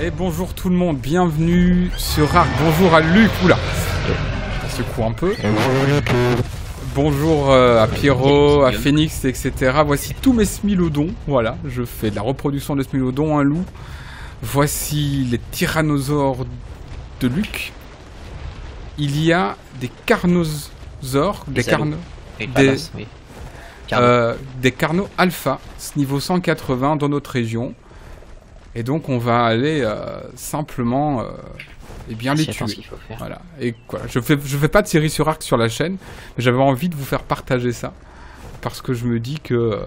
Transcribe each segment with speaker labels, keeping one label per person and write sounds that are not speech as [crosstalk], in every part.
Speaker 1: Et bonjour tout le monde, bienvenue sur Arc. Bonjour à Luc. Oula, ça secoue un peu. Bonjour euh, à Pierrot, à Phoenix, etc. Voici tous mes smilodons. Voilà, je fais de la reproduction de smilodons, un loup. Voici les tyrannosaures de Luc. Il y a des carnosaures, des carnos, Des- euh, des carnos alpha, ce niveau 180 dans notre région. Et donc on va aller euh, simplement euh, eh bien les
Speaker 2: C'est attends ce
Speaker 1: tuer.
Speaker 2: qu'il faut faire.
Speaker 1: Voilà. Et voilà, je fais je fais pas de série sur arc sur la chaîne, mais j'avais envie de vous faire partager ça parce que je me dis que euh,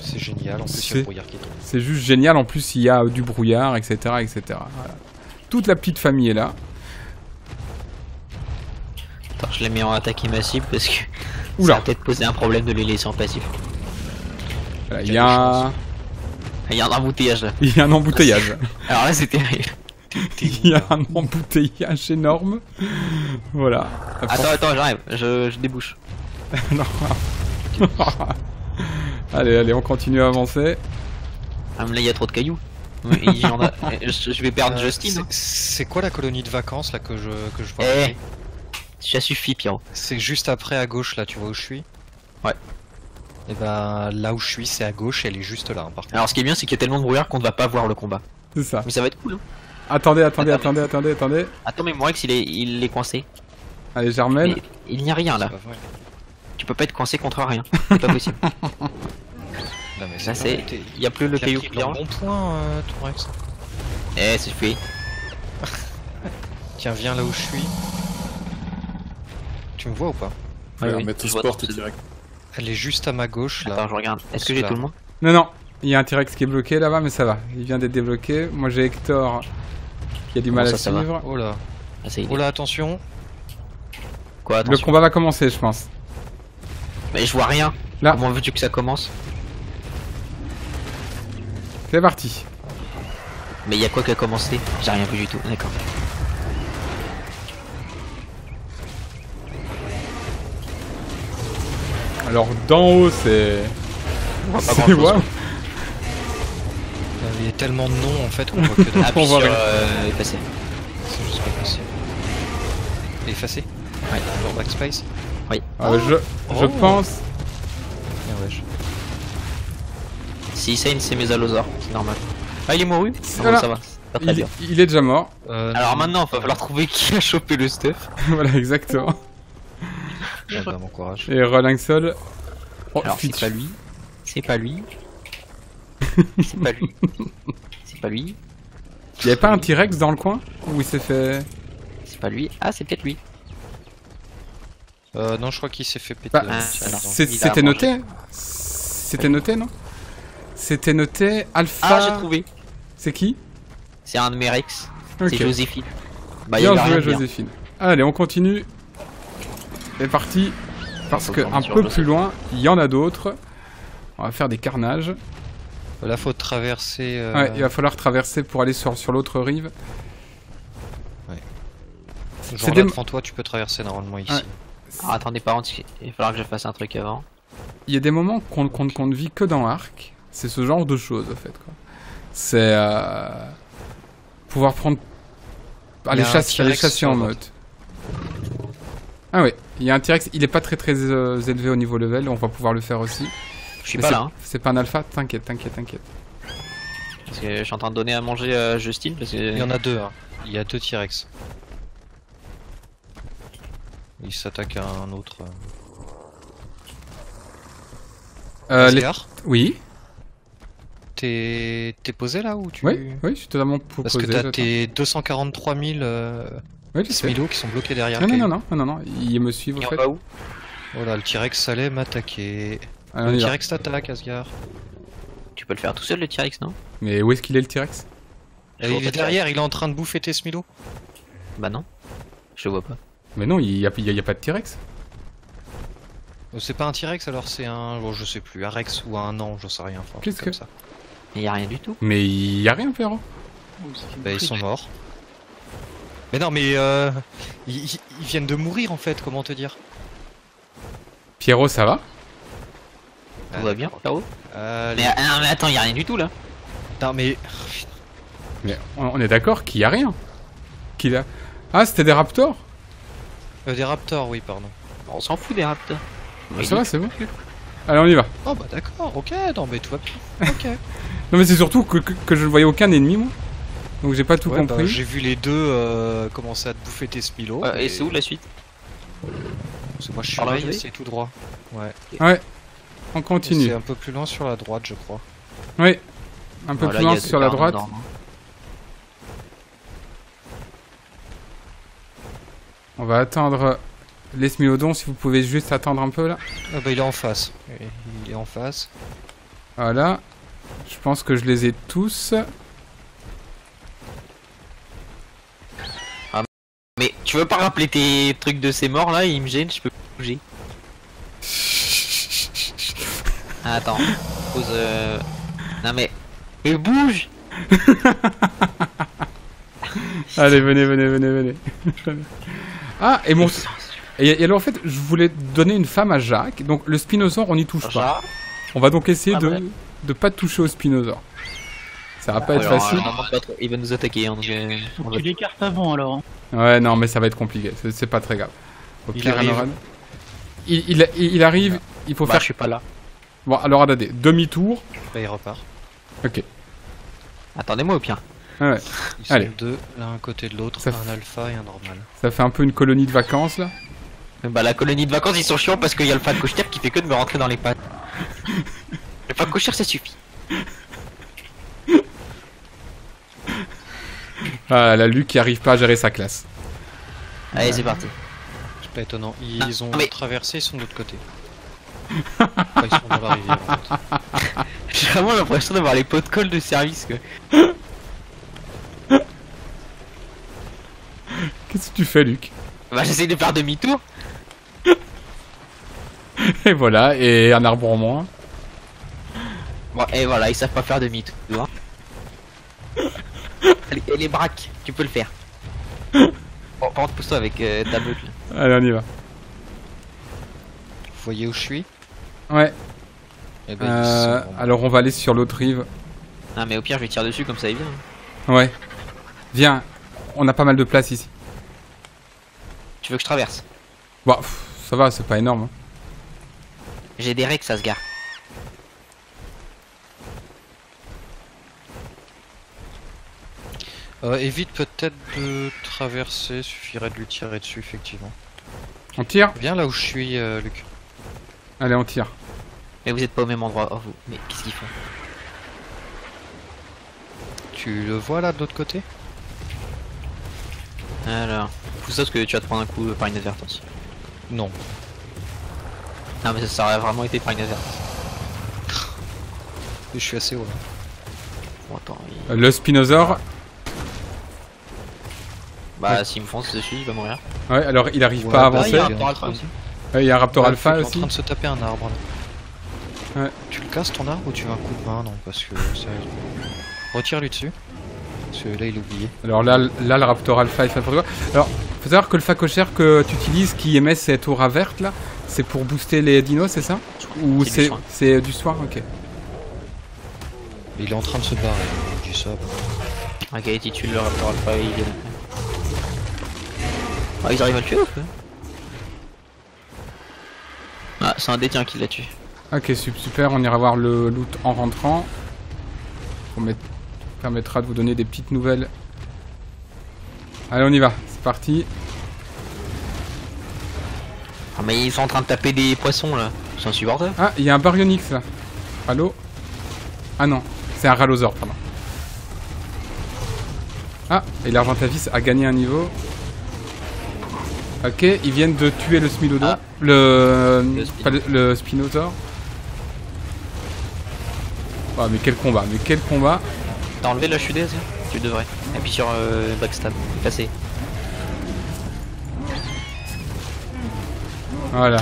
Speaker 3: C'est génial, en plus il y a
Speaker 1: C'est-
Speaker 3: le brouillard qui tombe.
Speaker 1: c'est juste génial. En plus, il y a du brouillard, etc., etc. Voilà. Toute la petite famille est là.
Speaker 2: Attends, je les mets en attaque massive parce que ça
Speaker 1: Oula.
Speaker 2: va peut-être poser un problème de les laisser en passif.
Speaker 1: Voilà,
Speaker 3: Il y a
Speaker 1: a
Speaker 3: des
Speaker 1: un,
Speaker 3: chances.
Speaker 2: Il y a un embouteillage là.
Speaker 1: il y a un embouteillage. [laughs]
Speaker 2: Alors là, c'est terrible.
Speaker 1: il y a un embouteillage énorme. Voilà.
Speaker 2: Attends, attends, j'arrive. Je, je débouche. [laughs]
Speaker 1: Non. allez, allez, on continue à avancer.
Speaker 2: Ah, mais là, il y a trop de cailloux. Oui, il y en a- [laughs] Je, je vais perdre
Speaker 3: Euh,
Speaker 2: Justine.
Speaker 3: c'est- quoi la colonie de vacances là que je, que je vois
Speaker 2: Eh, ça suffit, Pierrot.
Speaker 3: C'est juste après à gauche là, tu vois où je suis?
Speaker 2: Ouais.
Speaker 3: Et ben là où je suis, c'est à gauche, elle est juste là hein, par.
Speaker 2: Alors, ce qui est bien, c'est qu'il y a tellement de brouillard qu'on ne va pas voir le combat.
Speaker 1: C'est ça.
Speaker 2: Mais ça va être cool. Hein.
Speaker 1: Attendez, attendez, attendez, attendez, attendez.
Speaker 2: Attends, mais Morex, il est, il est coincé.
Speaker 1: Allez, Germaine.
Speaker 2: Mais il n'y a rien là. Tu peux pas être coincé contre rien. C'est pas possible. [laughs]
Speaker 3: Non, mais
Speaker 2: Là, c'est. Il y a plus le caillou qui
Speaker 3: bon point, euh, ton Rex.
Speaker 2: Eh, c'est fait.
Speaker 3: Tiens, viens là où je suis. Tu me vois ou pas?
Speaker 2: Ouais, vois
Speaker 4: sport,
Speaker 2: tout de-
Speaker 4: direct.
Speaker 3: Elle est juste à ma gauche là.
Speaker 2: Attends, je regarde. Est-ce que j'ai tout le monde
Speaker 1: Non, non. Il y a un T-Rex qui est bloqué là-bas, mais ça va. Il vient d'être débloqué. Moi, j'ai Hector qui a du mal
Speaker 2: ça,
Speaker 1: à
Speaker 2: ça
Speaker 1: suivre.
Speaker 3: Oh là,
Speaker 2: Ah,
Speaker 3: oh là, attention.
Speaker 2: Quoi,
Speaker 1: Le combat va commencer, je pense.
Speaker 2: Mais je vois rien.
Speaker 1: Là.
Speaker 2: Comment veux-tu que ça commence
Speaker 1: C'est parti.
Speaker 2: Mais il y a quoi qui a commencé? J'ai rien vu du tout. D'accord.
Speaker 1: Alors, d'en haut, c'est. C'est waouh.
Speaker 3: Il y a tellement de noms en fait qu'on voit que [laughs] dalle.
Speaker 1: On voit rien.
Speaker 2: euh, effacer.
Speaker 3: C'est juste pas possible. Effacé
Speaker 2: Ouais.
Speaker 3: Genre backspace
Speaker 1: Euh, je, je
Speaker 3: Oh.
Speaker 1: pense.
Speaker 3: Ah ouais, je-
Speaker 2: Si Sane c'est Mésalosaure, c'est normal. Ah il est mouru Ah, bon,
Speaker 1: Voilà.
Speaker 2: ça va, c'est pas très
Speaker 1: Il,
Speaker 2: bien.
Speaker 1: il est déjà mort.
Speaker 3: Euh,
Speaker 2: Alors
Speaker 3: non,
Speaker 2: maintenant, il va falloir trouver qui a chopé le stuff. [laughs]
Speaker 1: voilà, exactement.
Speaker 3: Ah bah, bon courage.
Speaker 1: Et Rolinxol. Oh,
Speaker 2: Alors c'est pas lui. C'est pas lui. [laughs] c'est pas lui. C'est pas lui.
Speaker 1: Il y avait pas un T-Rex dans le coin Où il s'est fait.
Speaker 2: C'est pas lui. Ah c'est peut-être lui.
Speaker 3: Euh, non, je crois qu'il s'est fait péter.
Speaker 1: Bah,
Speaker 2: Ah,
Speaker 1: C'était noté C'était noté, non C'était noté Alpha.
Speaker 2: Ah j'ai trouvé.
Speaker 1: C'est qui
Speaker 2: C'est un de mes Rex. C'est Joséphine. Bah
Speaker 1: Bien joué. Joséphine. Allez, on continue. C'est parti. Parce
Speaker 2: Faut
Speaker 1: que
Speaker 2: qu'on
Speaker 1: un
Speaker 2: sur
Speaker 1: peu plus loin, il y en a d'autres. On va faire des carnages.
Speaker 3: Là, faut traverser. euh,
Speaker 1: Ouais, il va falloir traverser pour aller sur, sur l'autre rive.
Speaker 3: Genre
Speaker 1: c'est
Speaker 3: là,
Speaker 1: des-
Speaker 3: devant toi, tu peux traverser normalement ici.
Speaker 1: Ouais.
Speaker 2: Ah, attendez par contre, il va falloir que je fasse un truc avant.
Speaker 1: Il y a des moments qu'on qu'on ne vit que dans Arc. C'est ce genre de choses, en fait. quoi. C'est euh, pouvoir prendre. Aller chasser, aller
Speaker 3: T-Rex
Speaker 1: chasser en mode. Ah oui, il y a un T-Rex. Il est pas très très euh, élevé au niveau level. On va pouvoir le faire aussi.
Speaker 2: Je suis
Speaker 1: Mais
Speaker 2: pas
Speaker 1: c'est-
Speaker 2: là, hein,
Speaker 1: C'est pas un alpha. T'inquiète, t'inquiète, t'inquiète.
Speaker 2: parce que je suis en train de donner à manger à Justine parce que.
Speaker 3: Il y en a deux. Hein. Il y a deux T-Rex. Il s'attaque à un autre. euh.
Speaker 1: Euh, les- Oui,
Speaker 3: T'es t'es posé là ou tu.
Speaker 1: oui, oui, je suis totalement po-
Speaker 3: Parce
Speaker 1: posé.
Speaker 3: que t'as tes 243 000 euh,
Speaker 1: Oui, je.
Speaker 3: Smilo qui sont bloqués derrière.
Speaker 1: Non, non,
Speaker 3: Kay.
Speaker 1: non, non, non, non, non, ils me suivent, en fait.
Speaker 2: où
Speaker 3: Oh là, le T-Rex allait m'attaquer.
Speaker 1: Ah,
Speaker 3: Le. T-Rex t'attaque, Asgard.
Speaker 2: Tu peux le faire tout seul le T-Rex, non?
Speaker 1: Mais où est-ce qu'il est le T-Rex?
Speaker 2: Vois
Speaker 3: il est
Speaker 2: de
Speaker 3: derrière, il est en train de bouffer tes Smilo.
Speaker 2: Bah non. Je le vois pas.
Speaker 1: Mais non, il y a, il y a- il y a pas de T-Rex.
Speaker 3: Euh, C'est pas un T-Rex alors c'est un. Bon, je sais plus, un Rex ou un an, j'en sais rien.
Speaker 1: Qu'est-ce que-
Speaker 3: ça.
Speaker 2: Il y a rien du tout.
Speaker 1: Mais il y a rien, Pierrot.
Speaker 3: Bah, ils sont morts. Mais non, mais euh, ils, viennent de mourir en fait, comment te dire?
Speaker 1: Pierrot, ça va?
Speaker 2: Tout va bien, Pierrot?
Speaker 3: Allez.
Speaker 2: mais, ah, non, mais attends, il y a rien du tout là.
Speaker 3: Non, mais.
Speaker 1: Mais on, on est d'accord qu'il y a rien. Qu'il a... Ah, c'était des raptors?
Speaker 3: Euh, des raptors, oui, pardon.
Speaker 2: On s'en fout des raptors.
Speaker 1: Bah, Ça va, c'est bon. Allez, on y va.
Speaker 3: Oh bah d'accord, ok, non mais tout va bien. Ok. [laughs]
Speaker 1: Non, mais c'est surtout que, que, que je ne voyais aucun ennemi, moi. Donc j'ai pas tout
Speaker 3: Ouais, bah,
Speaker 1: compris.
Speaker 3: J'ai vu les deux euh, commencer à te bouffer tes smilos.
Speaker 2: Euh, et c'est où la suite
Speaker 3: Parce que Moi je suis
Speaker 2: allez
Speaker 3: c'est tout droit. Ouais.
Speaker 1: ouais. On continue.
Speaker 3: C'est un peu plus loin sur la droite, je crois.
Speaker 1: Oui. Un peu
Speaker 2: Voilà,
Speaker 1: plus
Speaker 2: des
Speaker 1: sur la droite.
Speaker 2: dedans, hein.
Speaker 1: On va attendre les smilodons, si vous pouvez juste attendre un peu là.
Speaker 3: Ah bah il est en face. Il est en face.
Speaker 1: Voilà. Je pense que je les ai tous.
Speaker 2: Mais tu veux pas rappeler tes trucs de ces morts là Ils me gênent, je peux bouger. Ah, attends, pose. Euh... Non mais. Mais bouge [laughs]
Speaker 1: Allez, venez, venez, venez, venez. [laughs] ah, et mon... Et, et alors en fait, je voulais donner une femme à Jacques. Donc le spinosaure, on n'y touche pas. On va donc essayer
Speaker 2: Ah,
Speaker 1: de de pas toucher au spinosaure. Ça va pas être
Speaker 2: alors,
Speaker 1: facile.
Speaker 2: euh. Il va nous attaquer. hein, donc, euh, on va-
Speaker 4: Tu l'écartes avant alors.
Speaker 1: Ouais, non, mais ça va être compliqué. C'est- pas très grave. Au
Speaker 3: Il
Speaker 1: pire,
Speaker 3: arrive.
Speaker 1: Anoran- il, il, il arrive. Il faut
Speaker 2: Bah,
Speaker 1: faire.
Speaker 2: je suis pas là.
Speaker 1: Bon, alors attendez, demi-tour.
Speaker 3: Là il repart.
Speaker 1: Ok.
Speaker 2: Attendez-moi au pire.
Speaker 1: Ouais, ouais.
Speaker 3: Ils sont
Speaker 1: Allez.
Speaker 3: deux, l'un à côté de l'autre, un alpha et un normal.
Speaker 1: Ça fait un peu une colonie de vacances là.
Speaker 2: Bah la colonie de vacances ils sont chiants parce qu'il y a le facochère qui fait que de me rentrer dans les pattes. [laughs] le facochère ça suffit.
Speaker 1: Ah, la Luc qui arrive pas à gérer sa classe.
Speaker 2: Allez c'est parti.
Speaker 3: C'est pas étonnant. Ils
Speaker 2: Ah,
Speaker 3: ont
Speaker 2: mais-
Speaker 3: traversé, ils sont de l'autre côté. [laughs] Enfin, ils sont dans la rivière. en fait. [laughs]
Speaker 2: J'ai vraiment l'impression d'avoir les pots de colle de service que. [laughs]
Speaker 1: Qu'est-ce que tu fais, Luc?
Speaker 2: Bah j'essaye de faire demi-tour.
Speaker 1: Et voilà, et un arbre en moins.
Speaker 2: Bon et voilà ils savent pas faire demi-tour. Les braques, tu peux le faire. Bon [laughs] par contre pousse-toi avec euh, ta bucle.
Speaker 1: Allez, on y va.
Speaker 3: Vous voyez où je suis?
Speaker 1: Ouais.
Speaker 3: Eh ben,
Speaker 1: Euh, alors on va aller sur l'autre rive.
Speaker 2: Ah mais au pire je vais tirer dessus comme ça il vient.
Speaker 1: Ouais. Viens, on a pas mal de place ici.
Speaker 2: Tu veux que je traverse?
Speaker 1: Pff, ça va, c'est pas énorme. hein.
Speaker 2: J'ai des règles ça se gare.
Speaker 3: Euh, évite peut-être de traverser, suffirait de lui tirer dessus, effectivement.
Speaker 1: On tire
Speaker 3: Viens là où je suis, euh, Luc.
Speaker 1: Allez, on tire.
Speaker 2: Mais vous êtes pas au même endroit, oh vous. Mais qu'est-ce qu'ils font?
Speaker 3: Tu le vois là de l'autre côté?
Speaker 2: Alors, pousse ça parce que tu vas te prendre un coup euh, par inadvertance?
Speaker 3: Non.
Speaker 2: Non mais ça, ça aurait vraiment été par inadvertance.
Speaker 3: Je suis assez haut là.
Speaker 2: Bon attends, il-
Speaker 1: Euh, Le spinosaure.
Speaker 2: Bah s'il me fonce dessus il va mourir.
Speaker 1: Ouais, alors il arrive
Speaker 3: Ouais,
Speaker 1: pas à
Speaker 2: Ah, il y a
Speaker 1: avancer.
Speaker 2: un raptor alpha aussi.
Speaker 1: Il y a un raptor
Speaker 3: Ouais,
Speaker 1: alpha
Speaker 3: il est en
Speaker 1: aussi.
Speaker 3: train de se taper un arbre.
Speaker 1: Ouais.
Speaker 3: Tu le casses ton arbre ou tu veux un coup de main? Non, parce que sérieusement. Retire-lui dessus. Parce que là il est oublié.
Speaker 1: Alors là, là, le raptor alpha il fait n'importe quoi. Alors, faut savoir que le facochère que tu utilises qui émet cette aura verte là, c'est pour booster les dinos, c'est ça? Ou
Speaker 2: C'est du
Speaker 1: du soin Ok.
Speaker 3: Il est en train de se barrer. Ça. bah.
Speaker 2: Ok, tu tues le raptor alpha et il est... Ah ils arrivent à le tuer ou quoi Ah c'est un détient qui l'a tué.
Speaker 1: Ok, sup- super, on ira voir le loot en rentrant. Met- permettra de vous donner des petites nouvelles. Allez, on y va, c'est parti.
Speaker 2: Ah mais ils sont en train de taper des poissons là. C'est insupportable.
Speaker 1: Ah, il y a un baryonyx là. Allô? Ah non, c'est un ralosaure, pardon. Ah, et l'Argentavis a gagné un niveau. Ok, ils viennent de tuer le Smilodon.
Speaker 2: Ah.
Speaker 1: Le...
Speaker 2: Le Spin-
Speaker 1: pas le, le Spinosaure. Ah, mais quel combat, mais quel combat.
Speaker 2: T'as enlevé la chudesse Tu devrais. Appuie sur euh, backstab. Cassé.
Speaker 1: Voilà.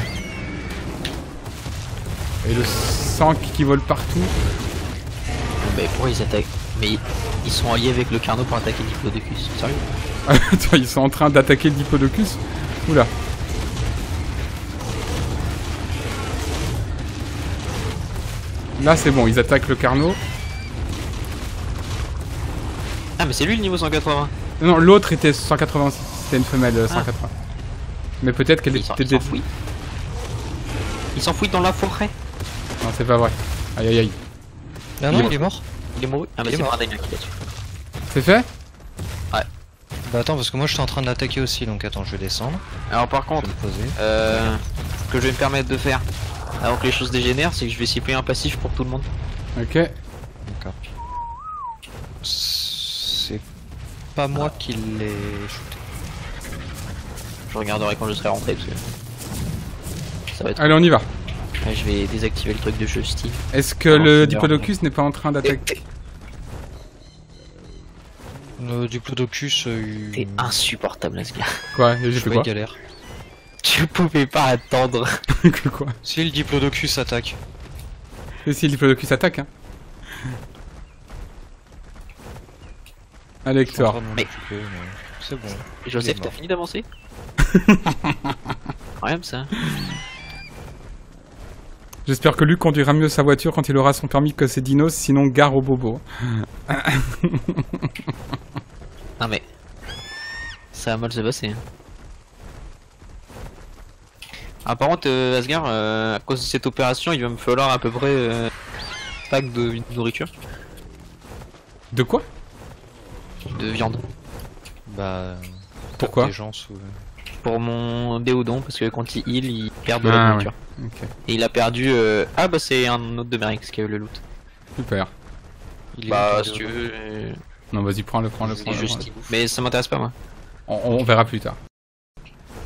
Speaker 1: Et le sang qui vole partout.
Speaker 2: Mais pourquoi ils attaquent? Mais ils- sont alliés avec le carnot pour attaquer Diplodocus. Sérieux? [laughs]
Speaker 1: Attends, ils sont en train d'attaquer le Diplodocus. Oula. Là, c'est bon, ils attaquent le Carnot.
Speaker 2: Ah mais c'est lui le niveau 180.
Speaker 1: Non, l'autre était 186, c'était une femelle euh, 180. Mais peut-être qu'elle était...
Speaker 2: il s'enfuit. Il s'enfuit dans la forêt.
Speaker 1: Non, c'est pas vrai. Aïe aïe aïe.
Speaker 3: Ah non, il est mort
Speaker 2: Il est. Ah, mais
Speaker 3: Il est
Speaker 2: c'est
Speaker 3: mort.
Speaker 2: Bradania qui l'a tué.
Speaker 1: C'est fait?
Speaker 3: Bah attends, parce que moi j'étais en train de l'attaquer aussi, donc attends, je vais descendre.
Speaker 2: Alors, par
Speaker 3: Je
Speaker 2: contre,
Speaker 3: vais me poser.
Speaker 2: euh, ce que je vais me permettre de faire avant que les choses dégénèrent, c'est que je vais cibler un passif pour tout le monde.
Speaker 1: Ok.
Speaker 3: D'accord. C'est pas moi qui l'ai shooté.
Speaker 2: Je regarderai quand je serai rentré parce que ça va être.
Speaker 1: Allez, on y va.
Speaker 2: Ouais, je vais désactiver le truc de jeu Steve.
Speaker 1: Est-ce que
Speaker 2: Alors,
Speaker 1: le Diplodocus n'est pas en train d'attaquer? [laughs]
Speaker 3: Le Diplodocus, euh,
Speaker 2: T'es
Speaker 3: il...
Speaker 2: insupportable, Asgard.
Speaker 1: Quoi J'ai
Speaker 3: je
Speaker 1: fait quoi
Speaker 3: galère.
Speaker 2: Tu pouvais pas attendre. [laughs]
Speaker 1: Que quoi
Speaker 3: Si le Diplodocus attaque,
Speaker 1: Et si le Diplodocus attaque, hein Allez, Hector.
Speaker 2: Mais-
Speaker 3: c'est bon.
Speaker 2: Joseph, t'as fini d'avancer? [laughs] Incroyable ça.
Speaker 1: J'espère que Luc conduira mieux sa voiture quand il aura son permis que ses dinos, sinon gare au bobo. [laughs]
Speaker 2: Non mais. Ça va mal se passer. hein. Ah, par contre, euh, Asgard, euh, à cause de cette opération, il va me falloir à peu près euh, pack de nourriture,
Speaker 1: De quoi?
Speaker 2: De viande.
Speaker 3: Bah.
Speaker 1: Pourquoi?
Speaker 3: Des gens sous.
Speaker 2: Pour mon déodon, parce que quand il heal, il perd de
Speaker 1: Ah,
Speaker 2: la nourriture.
Speaker 1: Ok,
Speaker 2: Et il a perdu. euh, Ah bah c'est un autre de Merix qui a eu le loot.
Speaker 1: super.
Speaker 3: Il est
Speaker 2: Bah si tu veux.
Speaker 1: Non, vas-y, prends-le, prends-le, prends-le.
Speaker 2: Mais ça m'intéresse pas moi.
Speaker 1: On, on verra plus tard.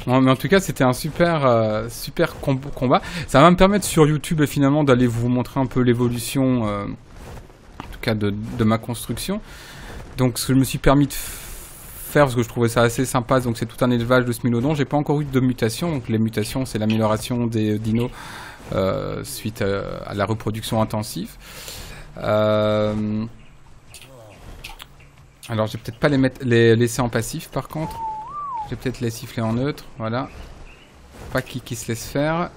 Speaker 1: Non, mais en tout cas, c'était un super, euh, super com- combat. Ça va me permettre sur YouTube finalement d'aller vous montrer un peu l'évolution, euh, en tout cas de, de ma construction. Donc, ce que je me suis permis de faire, parce que je trouvais ça assez sympa, donc c'est tout un élevage de smilodon. J'ai pas encore eu de mutation. Donc, les mutations, c'est l'amélioration des dinos euh, suite à, à la reproduction intensive. Euh, alors, je vais peut-être pas les, mettre, les laisser en passif par contre. Je vais peut-être les siffler en neutre, voilà. Pas qui, qui se laisse faire.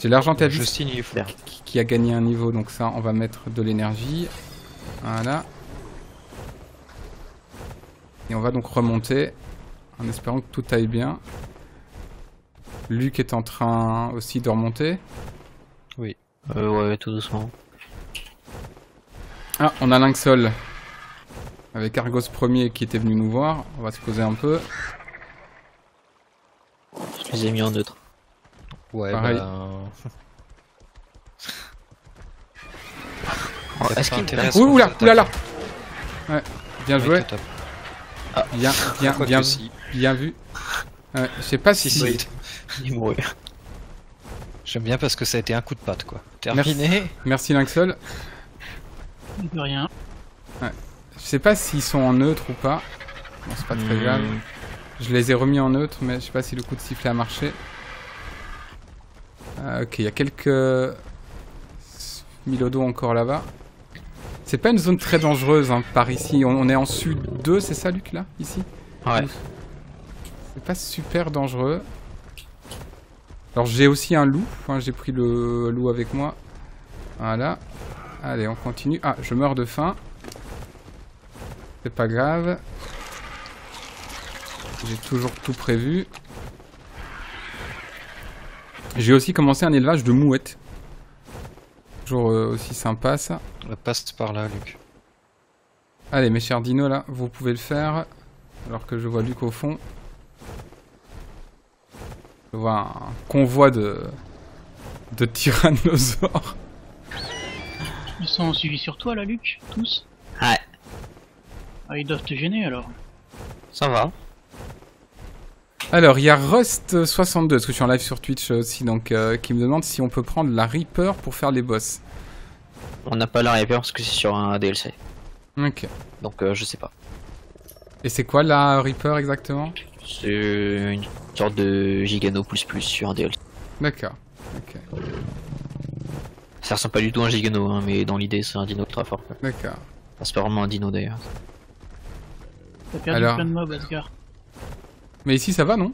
Speaker 1: J'ai
Speaker 3: il est fou.
Speaker 1: qui, qui a gagné un niveau, donc ça, on va mettre de l'énergie. Voilà. Et on va donc remonter en espérant que tout aille bien. Luc est en train aussi de remonter.
Speaker 2: Euh, ouais, tout doucement.
Speaker 1: Ah, on a Lynxol. Avec Argos premier qui était venu nous voir. On va se poser un peu.
Speaker 2: Je les ai mis en neutre.
Speaker 3: Ouais,
Speaker 1: Pareil.
Speaker 3: bah.
Speaker 2: Oh,
Speaker 3: C'est
Speaker 2: Est-ce qu'il.
Speaker 1: Ouh, oula, oula là. Ouais, bien
Speaker 3: Ouais,
Speaker 1: joué.
Speaker 3: top.
Speaker 1: Bien, bien,
Speaker 3: Quoique
Speaker 1: bien,
Speaker 3: si.
Speaker 1: bien vu. Ouais, je sais pas si...
Speaker 3: Si,
Speaker 2: il est mouru.
Speaker 3: J'aime bien parce que ça a été un coup de patte quoi. Terminé.
Speaker 1: Merci Lynxol.
Speaker 4: De rien.
Speaker 1: Je sais pas s'ils sont en neutre ou pas. Bon, c'est pas très
Speaker 2: Hmm.
Speaker 1: grave. Je les ai remis en neutre, mais je sais pas si le coup de sifflet a marché. Ah, ok, il y a quelques Milodo encore là-bas. C'est pas une zone très dangereuse hein, par ici. On, on est en sud 2, c'est ça, Luc, là Ici?
Speaker 2: Ouais.
Speaker 1: C'est pas super dangereux. Alors j'ai aussi un loup. Enfin, j'ai pris le loup avec moi. Voilà. Allez, on continue. Ah, je meurs de faim. C'est pas grave. J'ai toujours tout prévu. J'ai aussi commencé un élevage de mouettes. Toujours euh, aussi sympa ça.
Speaker 3: On passe par là, Luc.
Speaker 1: Allez, mes chers dinos, là, vous pouvez le faire. Alors que je vois Luc au fond. Je vois un convoi de, de [laughs] tyrannosaures.
Speaker 4: Ils sont suivis sur toi là, Luc Tous? Ah, ils doivent te gêner alors.
Speaker 2: Ça va.
Speaker 1: Alors, il y a Rust62, parce que je suis en live sur Twitch aussi, donc euh, qui me demande si on peut prendre la Reaper pour faire les boss.
Speaker 2: On n'a pas la Reaper parce que c'est sur un DLC.
Speaker 1: Ok.
Speaker 2: Donc euh, je sais pas.
Speaker 1: Et c'est quoi la Reaper exactement?
Speaker 2: C'est une sorte de Gigano plus plus sur un DLC.
Speaker 1: D'accord. Ok.
Speaker 2: Ça ressemble pas du tout à un Gigano, hein, mais dans l'idée c'est un dino très fort.
Speaker 1: D'accord.
Speaker 2: Enfin, c'est pas vraiment un dino d'ailleurs.
Speaker 4: T'as perdu
Speaker 1: Alors
Speaker 4: plein de mobs, Asgard.
Speaker 1: Mais ici, ça va, non?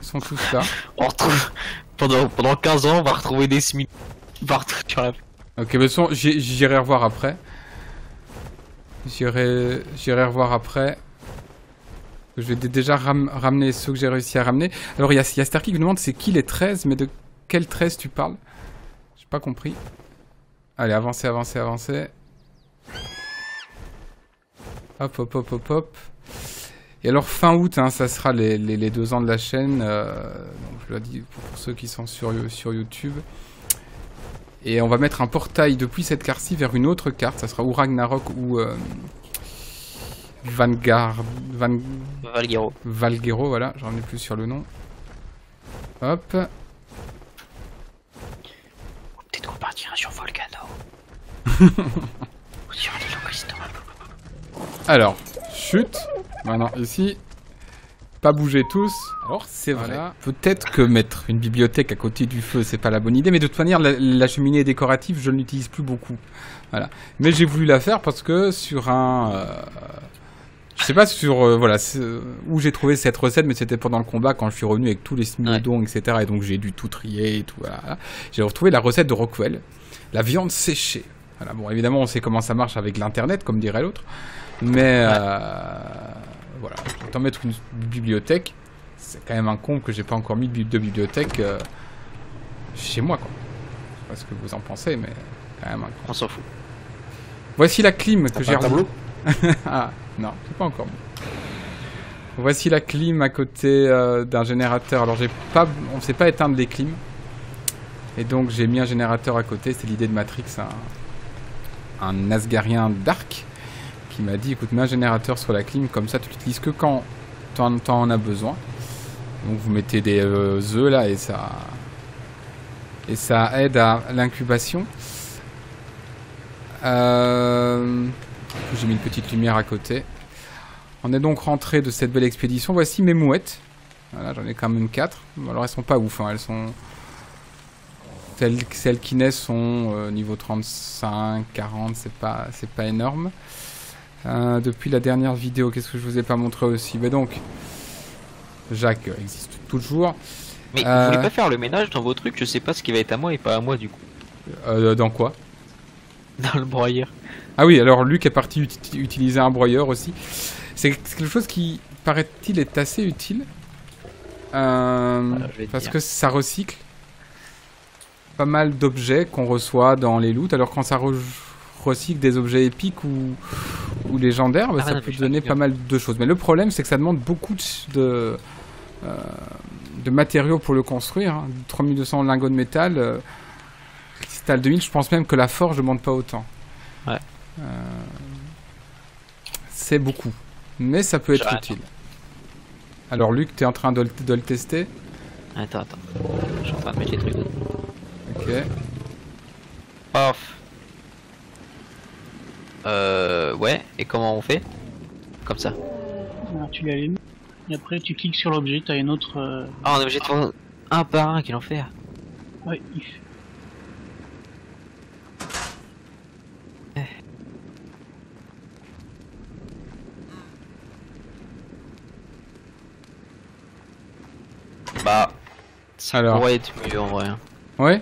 Speaker 1: Ils sont tous là. [laughs]
Speaker 2: On retrouve pendant, pendant 15 ans, on va retrouver des SMI partout sur la.
Speaker 1: Ok, mais son, j'irai revoir après. J'irai j'irai revoir après. Je vais dé- déjà ram- ramener ceux que j'ai réussi à ramener. Alors, il y a, il y a Starkey qui me demande c'est qui les 13, mais de quel 13 tu parles? J'ai pas compris. Allez, avancez, avancez, avancez. Hop, hop, hop, hop, hop. Et alors, fin août, hein, ça sera les, les- les deux ans de la chaîne. euh, donc, je le dis pour, pour ceux qui sont sur, sur YouTube. Et on va mettre un portail depuis cette carte-ci vers une autre carte. Ça sera ou Ragnarok ou euh, Vanguard. Van,
Speaker 2: Valguero.
Speaker 1: Valguero, voilà, j'en ai plus sur le nom. Hop.
Speaker 2: Peut-être qu'on partira sur Volcano. [laughs] Ou sur l'île.
Speaker 1: Alors, chute. Maintenant, ici. Pas bouger tous. Alors, c'est vrai. Peut-être que mettre une bibliothèque à côté du feu, c'est pas la bonne idée. Mais de toute manière, la, la cheminée décorative, je ne l'utilise plus beaucoup. Voilà. Mais j'ai voulu la faire parce que sur un. euh, je sais pas sur euh, voilà où j'ai trouvé cette recette, mais c'était pendant le combat quand je suis revenu avec tous les smilodons, etc. Et donc j'ai dû tout trier et tout. Voilà. J'ai retrouvé la recette de Rockwell, la viande séchée. Voilà. Bon, évidemment, on sait comment ça marche avec l'internet, comme dirait l'autre. Mais euh, voilà, autant mettre une bibliothèque. C'est quand même un con que j'ai pas encore mis de bib- de bibliothèque euh, chez moi, quoi. Je sais pas ce que vous en pensez, mais quand même un con.
Speaker 2: On s'en fout.
Speaker 1: Voici la clim que j'ai
Speaker 5: tableau [laughs]
Speaker 1: ah, non, c'est pas encore mis. Voici la clim à côté euh, d'un générateur. Alors j'ai pas, on sait pas éteindre les clims. Et donc j'ai mis un générateur à côté. C'est l'idée de Matrix, un, un Asgarien Dark qui m'a dit écoute, mets un générateur sur la clim, comme ça tu l'utilises que quand t'en t'en en as besoin. Donc vous mettez des euh, œufs là et ça et ça aide à l'incubation. Euh, j'ai mis une petite lumière à côté. On est donc rentré de cette belle expédition. Voici mes mouettes. J'en ai quand même 4. Alors elles sont pas ouf, hein. elles sont. Celles, celles qui naissent sont euh, niveau 35, 40, c'est pas, c'est pas énorme. Euh, depuis la dernière vidéo, qu'est-ce que je vous ai pas montré aussi Mais donc, Jacques euh, existe toujours.
Speaker 2: Mais
Speaker 1: Euh.
Speaker 2: vous voulez pas faire le ménage dans vos trucs Je sais pas ce qui va être à moi et pas à moi du coup.
Speaker 1: Euh, dans quoi?
Speaker 2: Dans le broyeur.
Speaker 1: Ah oui, alors Luc est parti uti- utiliser un broyeur aussi. C'est quelque chose qui, paraît-il, est assez utile. Euh,
Speaker 2: Voilà,
Speaker 1: parce
Speaker 2: dire.
Speaker 1: que ça recycle pas mal d'objets qu'on reçoit dans les loots. Alors quand ça re- recycle des objets épiques ou, ou légendaires, bah,
Speaker 2: Ah
Speaker 1: ça
Speaker 2: non,
Speaker 1: peut donner pas mal de choses. Mais le problème, c'est que ça demande beaucoup de, de, euh, de matériaux pour le construire. hein. 3200 lingots de métal. euh, Cristal 2000, je pense même que la forge ne demande pas autant.
Speaker 2: Ouais.
Speaker 1: Euh, c'est beaucoup. Mais ça peut être utile. Alors Luc, tu es en train de, le- de le tester?
Speaker 2: Attends, attends. Je suis en train de mettre les trucs.
Speaker 1: Ok.
Speaker 2: Paf. Euh, ouais. Et comment on fait Comme ça.
Speaker 4: Alors, tu l'allumes. Et après, tu cliques sur l'objet, t'as une autre. euh,
Speaker 2: Ah, on est obligé de un par un, quel enfer.
Speaker 4: Ouais, il fait-
Speaker 2: Bah. Ça
Speaker 1: Alors.
Speaker 2: pourrait être mieux en vrai. hein.
Speaker 1: Ouais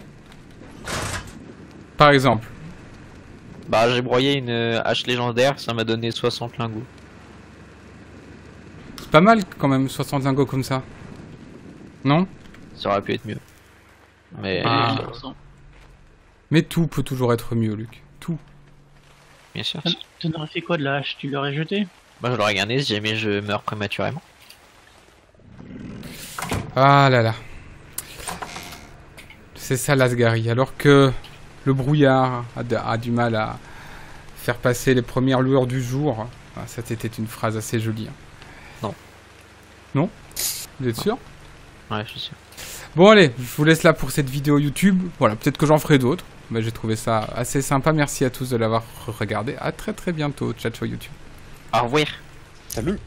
Speaker 1: Par exemple.
Speaker 2: Bah, j'ai broyé une euh, hache légendaire, ça m'a donné 60 lingots.
Speaker 1: C'est pas mal quand même, 60 lingots comme ça. Non?
Speaker 2: Ça aurait pu être mieux. Mais
Speaker 1: Ah.
Speaker 2: euh,
Speaker 4: 10%.
Speaker 1: Mais tout peut toujours être mieux, Luc. Tout.
Speaker 2: bien sûr.
Speaker 4: T'en- T'en aurais fait quoi de la hache? Tu l'aurais jeté
Speaker 2: Moi, je l'aurais gagné si jamais je meurs prématurément.
Speaker 1: Ah là là. C'est ça l'Asgari. Alors que le brouillard a, de- a du mal à faire passer les premières lueurs du jour. Ah, ça c'était une phrase assez jolie. hein.
Speaker 2: Non.
Speaker 1: Non? Vous êtes sûr?
Speaker 2: Ouais, je suis sûr.
Speaker 1: Bon allez, je vous laisse là pour cette vidéo YouTube. Voilà, peut-être que j'en ferai d'autres. Mais j'ai trouvé ça assez sympa. Merci à tous de l'avoir regardé. À très très bientôt. Ciao ciao YouTube.
Speaker 2: Au revoir.
Speaker 5: Salut